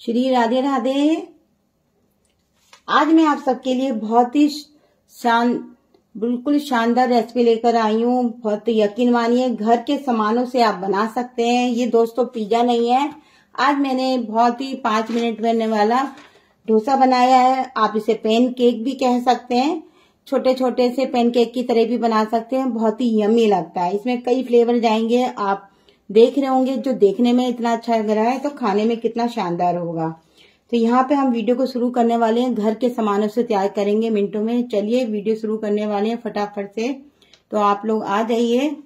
श्री राधे राधे। आज मैं आप सबके लिए बहुत ही शान, बिल्कुल शानदार रेसिपी लेकर आई हूँ। बहुत यकीन मानिए, घर के सामानों से आप बना सकते हैं। ये दोस्तों पिज्जा नहीं है। आज मैंने बहुत ही पाँच मिनट बनने वाला डोसा बनाया है। आप इसे पेन केक भी कह सकते हैं। छोटे छोटे से पेन केक की तरह भी बना सकते हैं। बहुत ही यमी लगता है। इसमें कई फ्लेवर जाएँगे। आप देख रहे होंगे, जो देखने में इतना अच्छा लग रहा है तो खाने में कितना शानदार होगा। तो यहाँ पे हम वीडियो को शुरू करने वाले हैं, घर के सामानों से तैयार करेंगे मिनटों में। चलिए, वीडियो शुरू करने वाले हैं फटाफट से। तो आप लोग आ जाइए।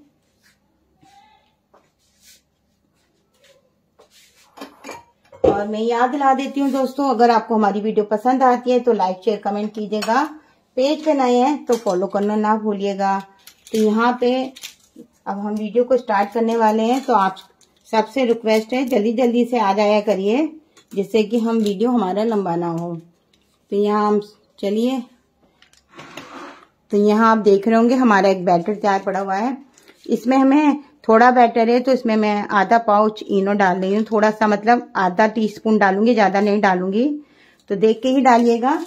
और मैं याद दिला देती हूँ दोस्तों, अगर आपको हमारी वीडियो पसंद आती है तो लाइक शेयर कमेंट कीजिएगा। पेज पे नए हैं तो फॉलो करना ना भूलिएगा। तो यहाँ पे अब हम वीडियो को स्टार्ट करने वाले हैं तो आप सबसे रिक्वेस्ट है जल्दी जल्दी से आ जाया करिए, जिससे कि हम वीडियो हमारा लंबा ना हो। तो यहाँ हम चलिए। तो यहाँ आप देख रहे होंगे, हमारा एक बैटर तैयार पड़ा हुआ है। इसमें हमें थोड़ा बैटर है तो इसमें मैं आधा पाउच इनो डाल रही हूँ। थोड़ा सा मतलब आधा टीस्पून डालूँगी, ज़्यादा नहीं डालूँगी। तो देख के ही डालिएगा।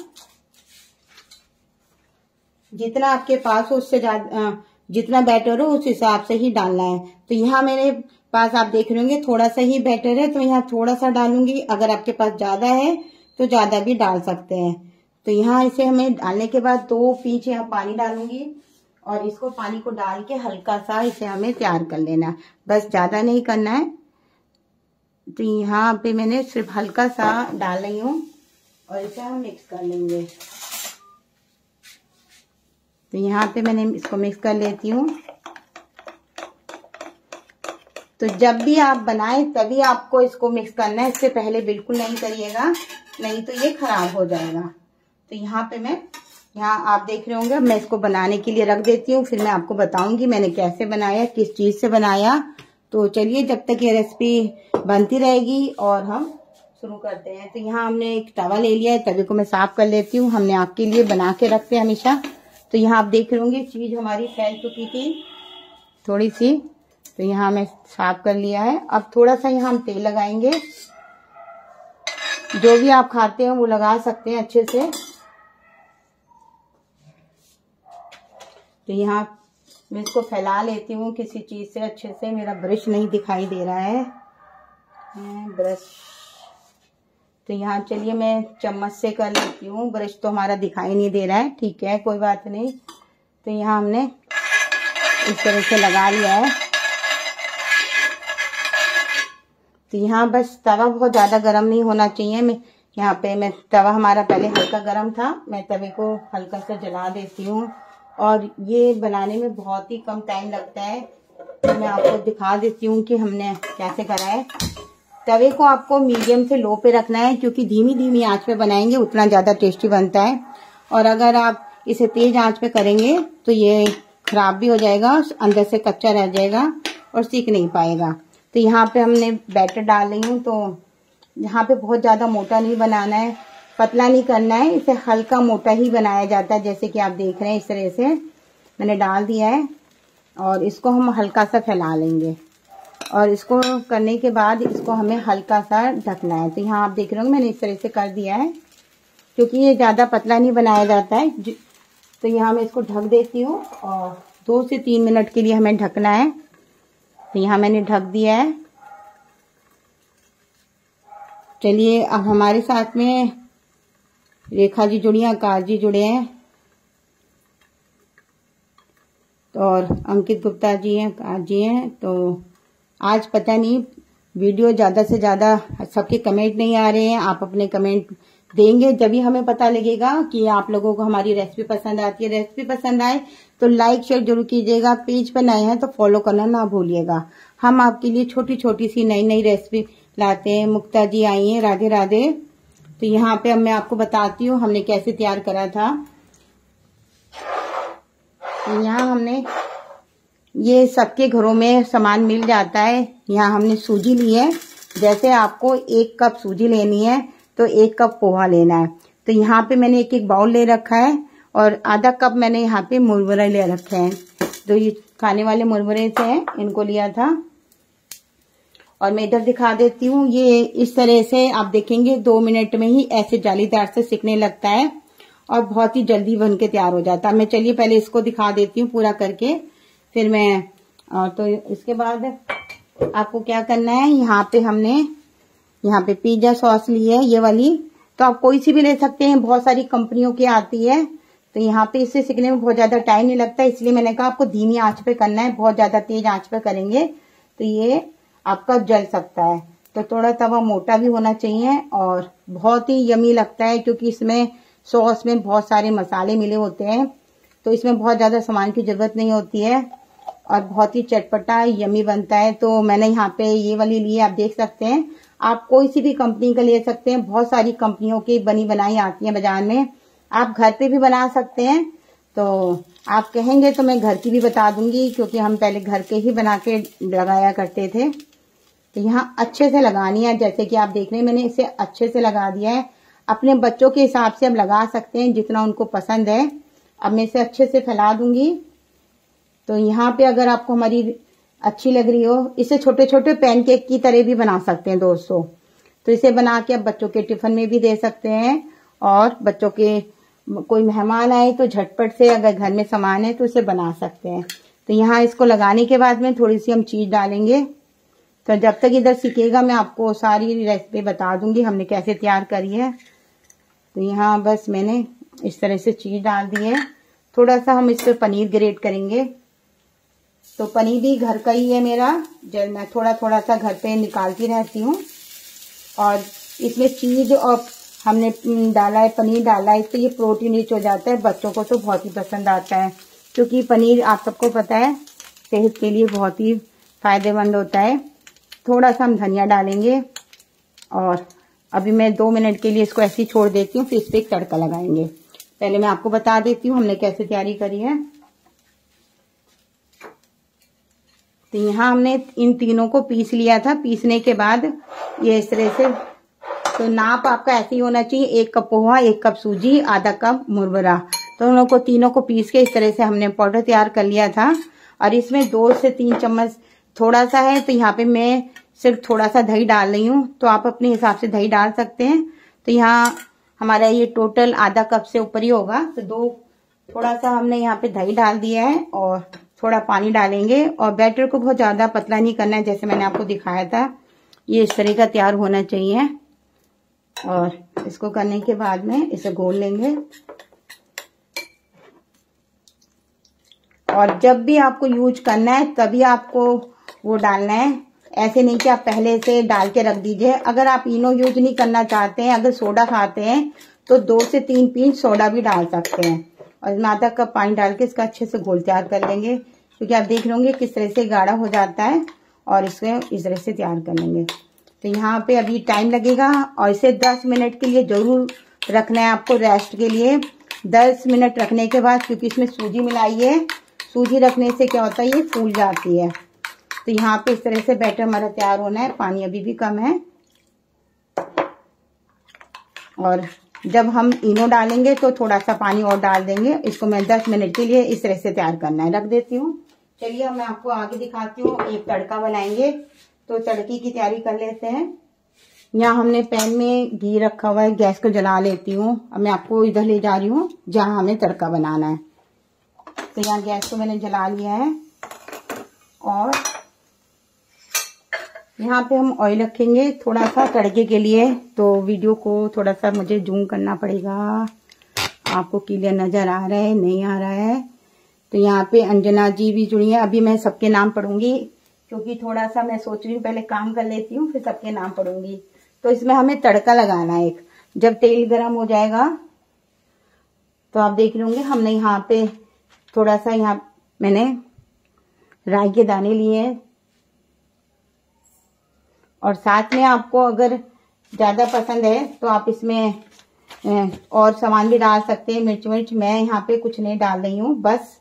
जितना आपके पास हो, उससे ज़्यादा जितना बैटर हो, उस हिसाब से ही डालना है। तो यहाँ मेरे पास आप देख रहे होंगे, थोड़ा सा ही बैटर है तो यहाँ थोड़ा सा डालूँगी। अगर आपके पास ज़्यादा है तो ज़्यादा भी डाल सकते हैं। तो यहाँ इसे हमें डालने के बाद दो पीछ यहाँ पानी डालूँगी, और इसको पानी को डाल के हल्का सा इसे हमें तैयार कर लेना बस ज़्यादा नहीं करना है। तो यहाँ पे मैंने सिर्फ़ हल्का सा डाल रही हूँ, और इसे हम मिक्स कर लेंगे। तो यहाँ पे मैंने इसको मिक्स कर लेती हूँ। तो जब भी आप बनाएँ, तभी आपको इसको मिक्स करना है। इससे पहले बिल्कुल नहीं करिएगा, नहीं तो ये खराब हो जाएगा। तो यहाँ पे मैं, यहाँ आप देख रहे होंगे मैं इसको बनाने के लिए रख देती हूँ। फिर मैं आपको बताऊँगी मैंने कैसे बनाया, किस चीज़ से बनाया। तो चलिए, जब तक ये रेसिपी बनती रहेगी और हम शुरू करते हैं। तो यहाँ हमने एक तवा ले लिया है तवे को मैं साफ़ कर लेती हूँ। हमने आपके लिए बना के रखते हैं हमेशा। तो यहाँ आप देख रहे होंगे, चीज़ हमारी फैल चुकी थी थोड़ी सी तो यहाँ मैं साफ़ कर लिया है। अब थोड़ा सा यहाँ हम तेल लगाएँगे। जो भी आप खाते हैं वो लगा सकते हैं अच्छे से। तो यहाँ मैं इसको फैला लेती हूँ किसी चीज़ से अच्छे से, मेरा ब्रश नहीं दिखाई दे रहा है। ब्रश तो यहाँ चलिए मैं चम्मच से कर लेती हूँ। ब्रश तो हमारा दिखाई नहीं दे रहा है। ठीक है, कोई बात नहीं। तो यहाँ हमने इस तरह से लगा लिया है। तो यहाँ बस तवा बहुत ज़्यादा गर्म नहीं होना चाहिए। मैं यहाँ पे मैं तवा हमारा पहले हल्का गर्म था। मैं तवे को हल्का सा जला देती हूँ। और ये बनाने में बहुत ही कम टाइम लगता है। तो मैं आपको दिखा देती हूँ कि हमने कैसे करा है। तवे को आपको मीडियम से लो पे रखना है, क्योंकि धीमी धीमी आँच पे बनाएँगे, उतना ज़्यादा टेस्टी बनता है। और अगर आप इसे तेज आँच पे करेंगे तो ये खराब भी हो जाएगा, अंदर से कच्चा रह जाएगा और सीख नहीं पाएगा। तो यहाँ पे हमने बैटर डाल रही हूँ तो यहाँ पे बहुत ज़्यादा मोटा नहीं बनाना है, पतला नहीं करना है, इसे हल्का मोटा ही बनाया जाता है, जैसे कि आप देख रहे हैं इस तरह से। मैंने डाल दिया है, और इसको हम हल्का सा फैला लेंगे। और इसको करने के बाद इसको हमें हल्का सा ढकना है। तो यहाँ आप देख रहे हो मैंने इस तरह से कर दिया है, क्योंकि ये ज़्यादा पतला नहीं बनाया जाता है। तो यहाँ मैं इसको ढक देती हूँ और दो से तीन मिनट के लिए हमें ढकना है। तो यहाँ मैंने ढक दिया है। चलिए, अब हमारे साथ में रेखा जी जुड़ी हैं, आकाश जी जुड़े हैं। तो और अंकित गुप्ता जी हैं, आकाश जी हैं तो आज पता नहीं, वीडियो ज़्यादा से ज़्यादा सबके कमेंट नहीं आ रहे हैं, आप अपने कमेंट देंगे, जब हमें पता लगेगा कि आप लोगों को हमारी रेसिपी पसंद आती है रेसिपी पसंद आए तो लाइक शेयर ज़रूर कीजिएगा पेज पर नए हैं तो फॉलो करना ना भूलिएगा। हम आपके लिए छोटी छोटी सी नई नई रेसिपी लाते हैं, मुक्ता जी आई हैं, राधे राधे। तो यहाँ पे मैं आपको बताती हूँ, हमने कैसे तैयार करा था। यहाँ हमने ये सबके घरों में सामान मिल जाता है। यहाँ हमने सूजी ली है। जैसे आपको एक कप सूजी लेनी है तो एक कप पोहा लेना है। तो यहाँ पे मैंने एक एक बाउल ले रखा है और आधा कप मैंने यहाँ पे मुरमुरे ले रखे हैं। तो ये खाने वाले मुरमुरे हैं, इनको लिया था। और मैं इधर दिखा देती हूँ। ये इस तरह से आप देखेंगे, दो मिनट में ही ऐसे जालीदार से सिकने लगता है और बहुत ही जल्दी बन के तैयार हो जाता है। मैं चलिए पहले इसको दिखा देती हूँ पूरा करके। फिर मैं तो इसके बाद आपको क्या करना है? यहाँ पे हमने, यहाँ पे पिज्जा सॉस ली है, ये वाली। तो आप कोई सी भी ले सकते हैं, बहुत सारी कंपनियों की आती है। तो यहाँ पे इससे सीखने में बहुत ज़्यादा टाइम नहीं लगता, इसलिए मैंने कहा आपको धीमी आँच पे करना है, बहुत ज़्यादा तेज आँच पे करेंगे तो ये आपका जल सकता है। तो थोड़ा तवा मोटा भी होना चाहिए और बहुत ही यमी लगता है, क्योंकि इसमें सॉस में बहुत सारे मसाले मिले होते हैं। तो इसमें बहुत ज़्यादा सामान की ज़रूरत नहीं होती है। और बहुत ही चटपटा यमी बनता है तो मैंने यहाँ पे ये वाली ली है आप देख सकते हैं। आप कोई सी भी कंपनी का ले सकते हैं। बहुत सारी कंपनियों की बनी बनाई आती है बाज़ार में। आप घर पे भी बना सकते हैं। तो आप कहेंगे तो मैं घर की भी बता दूँगी, क्योंकि हम पहले घर के ही बना के लगाया करते थे। तो यहाँ अच्छे से लगानी है। जैसे कि आप देख रहे हैं, मैंने इसे अच्छे से लगा दिया है। अपने बच्चों के हिसाब से हम लगा सकते हैं, जितना उनको पसंद है। अब मैं इसे अच्छे से फैला दूँगी। तो यहाँ पे अगर आपको हमारी अच्छी लग रही हो, इसे छोटे छोटे पैनकेक की तरह भी बना सकते हैं दोस्तों। तो इसे बना के आप बच्चों के टिफ़िन में भी दे सकते हैं और बच्चों के कोई मेहमान आए तो झटपट से अगर घर में सामान है तो उसे बना सकते हैं। तो यहाँ इसको लगाने के बाद में थोड़ी सी हम चीज़ डालेंगे। तो जब तक इधर सीखेगा, मैं आपको सारी रेसिपी बता दूँगी, हमने कैसे तैयार करी है। तो यहाँ बस मैंने इस तरह से चीज़ डाल दी है। थोड़ा सा हम इस पर पनीर ग्रेट करेंगे। तो पनीर भी घर का ही है मेरा। जब मैं थोड़ा थोड़ा सा घर पे निकालती रहती हूँ। और इसमें चीज़ और हमने डाला है, पनीर डाला है, इससे ये प्रोटीन रिच हो जाता है। बच्चों को तो बहुत ही पसंद आता है। क्योंकि पनीर आप सबको पता है, सेहत के लिए बहुत ही फ़ायदेमंद होता है। थोड़ा सा हम धनिया डालेंगे। और अभी मैं दो मिनट के लिए इसको ऐसे ही छोड़ देती हूँ, फिर इस पर एक तड़का लगाएँगे। पहले मैं आपको बता देती हूँ हमने कैसे तैयारी करी है। तो यहाँ हमने इन तीनों को पीस लिया था। पीसने के बाद ये इस तरह से तो नाप आपका ऐसे ही होना चाहिए। एक कप पोहा, एक कप सूजी, आधा कप मुरबरा। तो उन को तीनों को पीस के इस तरह से हमने पाउडर तैयार कर लिया था। और इसमें दो से तीन चम्मच थोड़ा सा है तो यहाँ पे मैं सिर्फ़ थोड़ा सा दही डाल रही हूँ। तो आप अपने हिसाब से दही डाल सकते हैं। तो यहाँ हमारा ये टोटल आधा कप से ऊपर ही होगा। तो दो, थोड़ा सा हमने यहाँ पे दही डाल दिया है और थोड़ा पानी डालेंगे और बैटर को बहुत ज़्यादा पतला नहीं करना है, जैसे मैंने आपको दिखाया था। ये इस तरह का तैयार होना चाहिए और इसको करने के बाद में इसे घोल लेंगे। और जब भी आपको यूज़ करना है, तभी आपको वो डालना है। ऐसे नहीं कि आप पहले से डाल के रख दीजिए। अगर आप इनो यूज़ नहीं करना चाहते हैं, अगर सोडा खाते हैं तो दो से तीन पीस सोडा भी डाल सकते हैं। और आधा कप पानी डाल के इसका अच्छे से घोल तैयार कर लेंगे। क्योंकि आप देख लोगे किस तरह से गाढ़ा हो जाता है और इसको इस तरह से तैयार कर लेंगे। तो यहाँ पे अभी टाइम लगेगा और इसे 10 मिनट के लिए ज़रूर रखना है आपको रेस्ट के लिए। 10 मिनट रखने के बाद क्योंकि इसमें सूजी मिलाई है, सूजी रखने से क्या होता है, ये फूल जाती है। तो यहाँ पे इस तरह से बैटर हमारा तैयार होना है, पानी अभी भी कम है। और जब हम इनो डालेंगे तो थोड़ा सा पानी और डाल देंगे। इसको मैं 10 मिनट के लिए इस तरह से तैयार करना है। रख देती हूँ। चलिए मैं आपको आगे दिखाती हूँ। एक तड़का बनाएँगे तो तड़की की तैयारी कर लेते हैं। यहाँ हमने पैन में घी रखा हुआ है। गैस को जला लेती हूँ। अब मैं आपको इधर ले जा रही हूँ, जहाँ हमें तड़का बनाना है। तो यहाँ गैस को मैंने जला लिया है। और यहाँ पे हम ऑयल रखेंगे थोड़ा सा तड़के के लिए तो वीडियो को थोड़ा सा मुझे जूम करना पड़ेगा। आपको क्लियर नज़र आ रहा है, नहीं आ रहा है? तो यहाँ पे अंजना जी भी जुड़ी है। अभी मैं सबके नाम पढ़ूँगी, क्योंकि थोड़ा सा मैं सोच रही हूँ, पहले काम कर लेती हूँ, फिर सबके नाम पढ़ूँगी। तो इसमें हमें तड़का लगाना है एक। जब तेल गर्म हो जाएगा तो आप देख लेंगे हमने यहाँ पे थोड़ा सा यहाँ, मैंने राई के दाने लिए हैं। और साथ में आपको अगर ज़्यादा पसंद है तो आप इसमें और सामान भी डाल सकते हैं। मिर्च मिर्च मैं यहाँ पे कुछ नहीं डाल रही हूँ, बस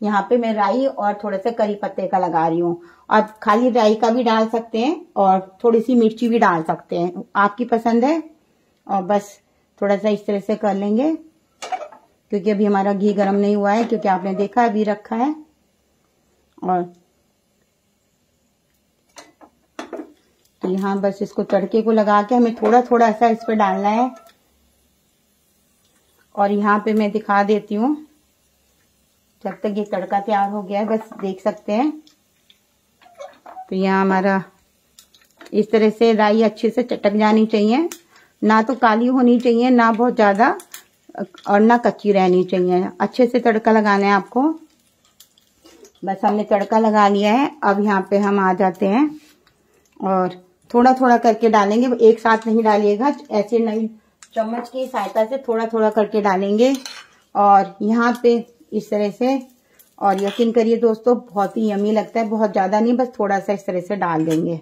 यहाँ पे मैं राई और थोड़ा सा करी पत्ते का लगा रही हूँ। आप खाली राई का भी डाल सकते हैं और थोड़ी सी मिर्ची भी डाल सकते हैं। आपकी पसंद है? और बस थोड़ा सा इस तरह से कर लेंगे, क्योंकि अभी हमारा घी गर्म नहीं हुआ है, क्योंकि आपने देखा अभी रखा है। और यहाँ बस इसको तड़के को लगा के हमें थोड़ा थोड़ा सा इस पर डालना है। और यहाँ पे मैं दिखा देती हूँ, जब तक ये तड़का तैयार हो गया है, बस देख सकते हैं। तो यहाँ हमारा इस तरह से राई अच्छे से चटक जानी चाहिए। ना तो काली होनी चाहिए, ना बहुत ज़्यादा, और ना कच्ची रहनी चाहिए। अच्छे से तड़का लगाना है आपको। बस हमने तड़का लगा लिया है। अब यहाँ पे हम आ जाते हैं। और थोड़ा थोड़ा करके डालेंगे, एक साथ नहीं डालिएगा, ऐसे नहीं। चम्मच की सहायता से थोड़ा थोड़ा करके डालेंगे। और यहाँ पे इस तरह से, और यकीन करिए दोस्तों, बहुत ही यमी लगता है, बहुत ज़्यादा नहीं, बस थोड़ा सा इस तरह से डाल देंगे।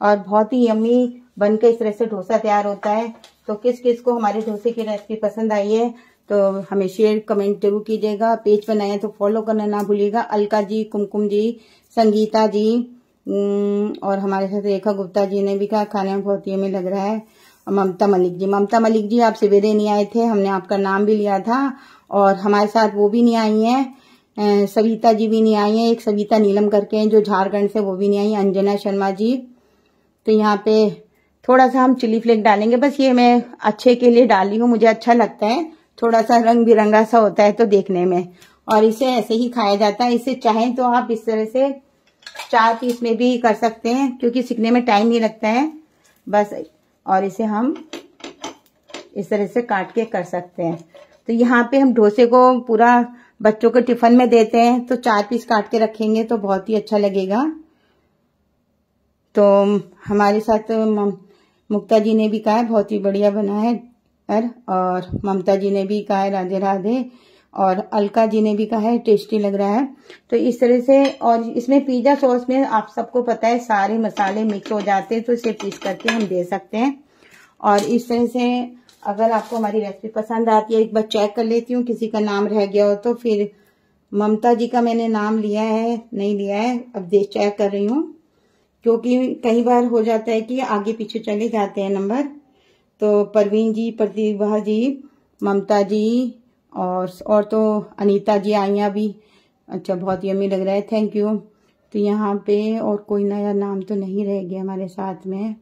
और बहुत ही यमी बन के इस तरह से डोसा तैयार होता है। तो किस किस को हमारे डोसे की रेसिपी पसंद आई है तो हमें शेयर कमेंट ज़रूर कीजिएगा। पेज बनाए तो फॉलो करना ना भूलिएगा। अलका जी, कुमकुम जी, संगीता जी और हमारे साथ रेखा गुप्ता जी ने भी कहा, खाने में बहुत यमी लग रहा है। ममता मलिक जी, ममता मलिक जी, आप सवेरे नहीं आए थे, हमने आपका नाम भी लिया था, और हमारे साथ वो भी नहीं आई हैं। सविता जी भी नहीं आई हैं, एक सविता नीलम करके हैं, जो झारखंड से, वो भी नहीं आई, अंजना शर्मा जी। तो यहाँ पे थोड़ा सा हम चिली फ्लेक डालेंगे, बस ये मैं अच्छे के लिए डाली हूँ, मुझे अच्छा लगता है। थोड़ा सा रंग बिरंगा सा होता है तो देखने में। और इसे ऐसे ही खाया जाता है, इसे चाहें तो आप इस तरह से चार पीस में भी कर सकते हैं, क्योंकि सीखने में टाइम नहीं लगता है। बस, और इसे हम इस तरह से काट के कर सकते हैं। तो यहाँ पे हम डोसे को पूरा बच्चों को टिफ़िन में देते हैं तो चार पीस काट के रखेंगे तो बहुत ही अच्छा लगेगा। तो हमारे साथ मुक्ता जी ने भी कहा है, बहुत ही बढ़िया बना है, और ममता जी ने भी कहा है राधे राधे और अलका जी ने भी कहा है, टेस्टी लग रहा है। तो इस तरह से, और इसमें पिज्जा सॉस में आप सबको पता है, सारे मसाले मिक्स हो जाते हैं तो इसे पीस करके हम दे सकते हैं। और इस तरह से अगर आपको हमारी रेसिपी पसंद आती है, एक बार चेक कर लेती हूँ, किसी का नाम रह गया हो तो फिर ममता जी का मैंने नाम लिया है, नहीं लिया है, अब देख चेक कर रही हूँ। क्योंकि कई बार हो जाता है कि आगे पीछे चले जाते हैं नंबर तो परवीन जी प्रतिभा जी, ममता जी और और तो अनीता जी आइया भी। अच्छा बहुत यमी लग रहा है। थैंक यू तो यहाँ पे और कोई नया नाम तो नहीं रह गया हमारे साथ में।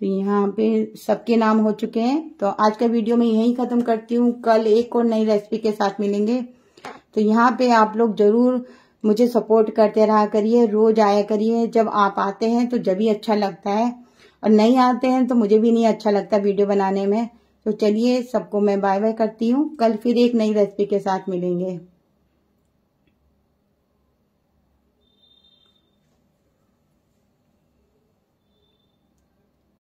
तो यहाँ पे सबके नाम हो चुके हैं। तो आज का वीडियो मैं यहीं ख़त्म करती हूँ। कल एक और नई रेसिपी के साथ मिलेंगे। तो यहाँ पे आप लोग ज़रूर मुझे सपोर्ट करते रहा करिए, रोज आया करिए। जब आप आते हैं तो जब ही अच्छा लगता है। और नहीं आते हैं तो मुझे भी नहीं अच्छा लगता वीडियो बनाने में। तो चलिए सबको मैं बाय बाय करती हूँ। कल फिर एक नई रेसिपी के साथ मिलेंगे।